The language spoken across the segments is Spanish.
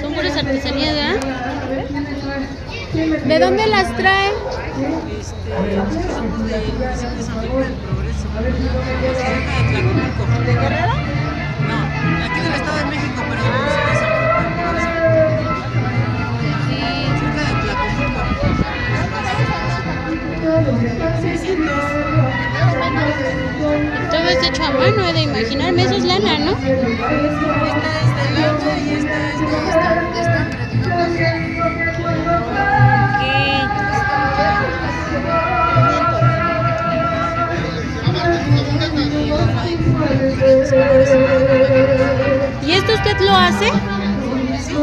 Son puras artesanías, ¿verdad? ¿De dónde las trae? ¿De Guerrero? No, aquí del Estado de México, pero de música de San Cerca de es hecho a mano, he de imaginarme. Eso es lana, ¿no? Esta es de lana y esta es de esta, de esta ¿Y esto usted lo hace? Sí,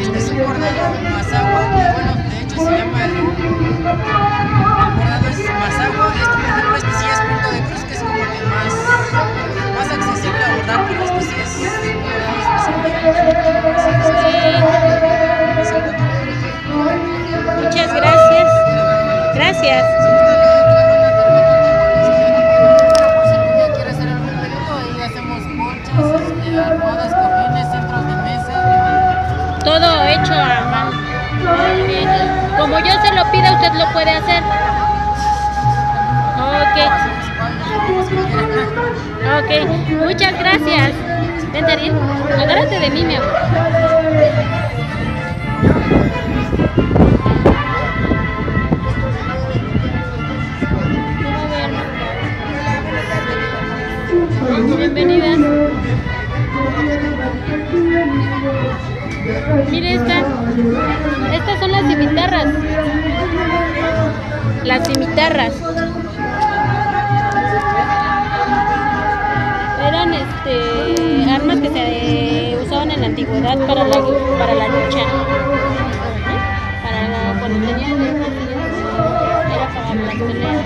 este es un bordado masagua, que bueno, de hecho se llama el, lo puede hacer. Ok. Ok. Muchas gracias. Ven, Darín. Agárrate de mí, mi amor. Bienvenida. Mire estas. Estas son las cimitarras. Las cimitarras. Eran este armas que se usaban en la antigüedad para la, para la lucha. Para la- cuando tenían era para las peleas.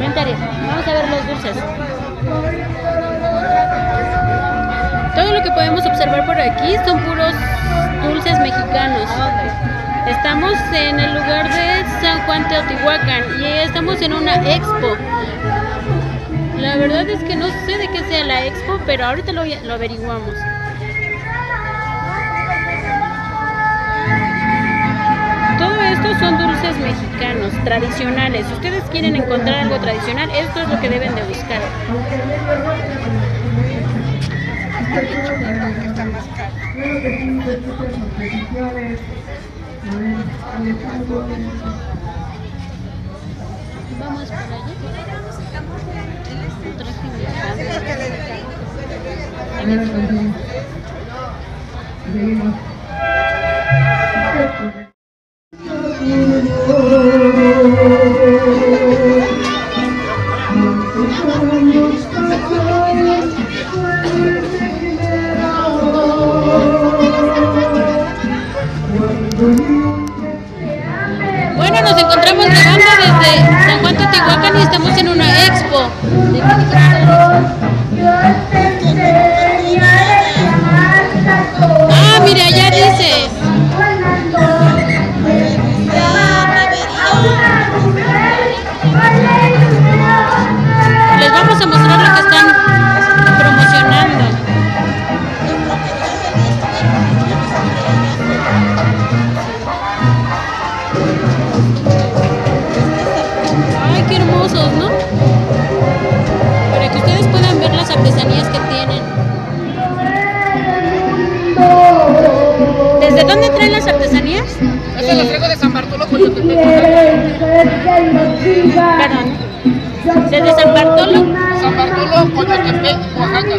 Vamos a ver los dulces. Todo lo que podemos observar por aquí son puros dulces mexicanos. Estamos en el lugar de San Juan Teotihuacán y estamos en una expo. La verdad es que no sé de qué sea la expo, pero ahorita lo averiguamos. Todo esto son dulces mexicanos, tradicionales. Si ustedes quieren encontrar algo tradicional, esto es lo que deben de buscar. Vamos por allá. Traje mi Bueno, nos encontramos grabando desde San Juan Teotihuacán y estamos en una expo. Artesanías que tienen. ¿Desde dónde traen las artesanías? Esta la traigo de San Bartolo, Coyotepec. Perdón. ¿Desde San Bartolo? San Bartolo, Coyotepec, Oaxaca.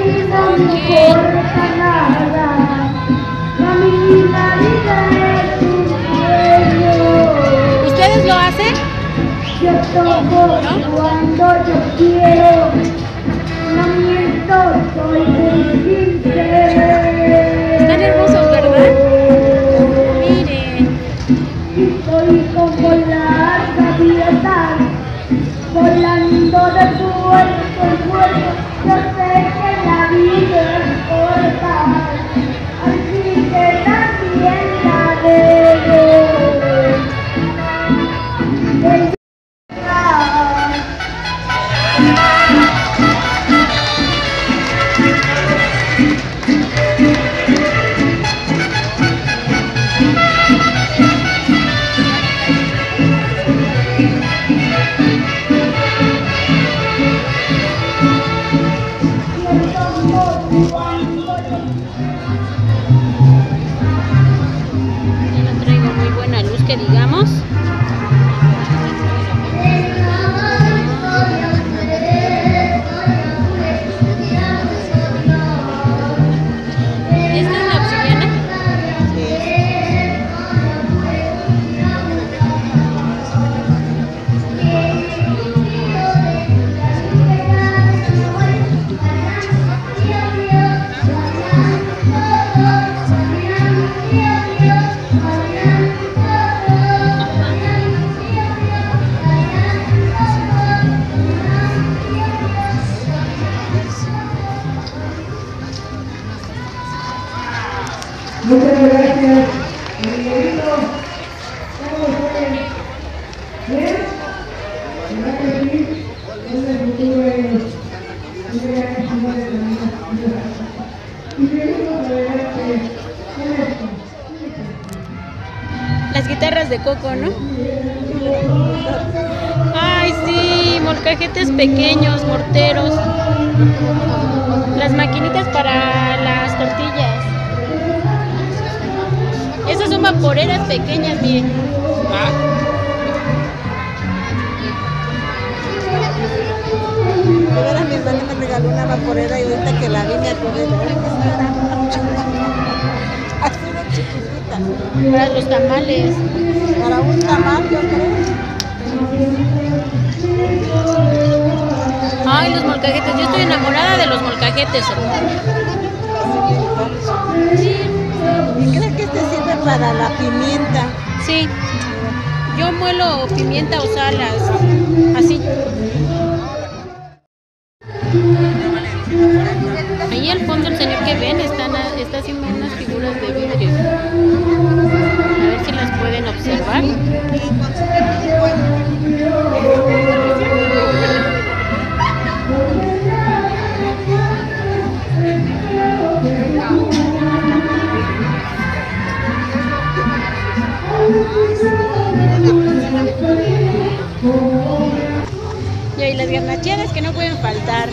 ¿Ustedes lo hacen? Cuando yo quiero, those, so I que digamos. Las guitarras de coco, ¿no? Ay, sí, molcajetes pequeños, morteros. Las maquinitas para las tortillas. Esas son vaporeras pequeñas, miren. De veras, mi hermana me regaló una vaporera y ahorita que la vi me acordé de Para los tamales. Para un tamal, yo creo. Ay, los molcajetes. Yo estoy enamorada de los molcajetes. ¿Y crees que este sirve para la pimienta? Sí. Yo muelo pimienta o salas. Así. Ahí al fondo el señor que ven están está haciendo unas figuras de vidrio. A ver si las pueden observar. Y ahí las garnacheras que no pueden faltar.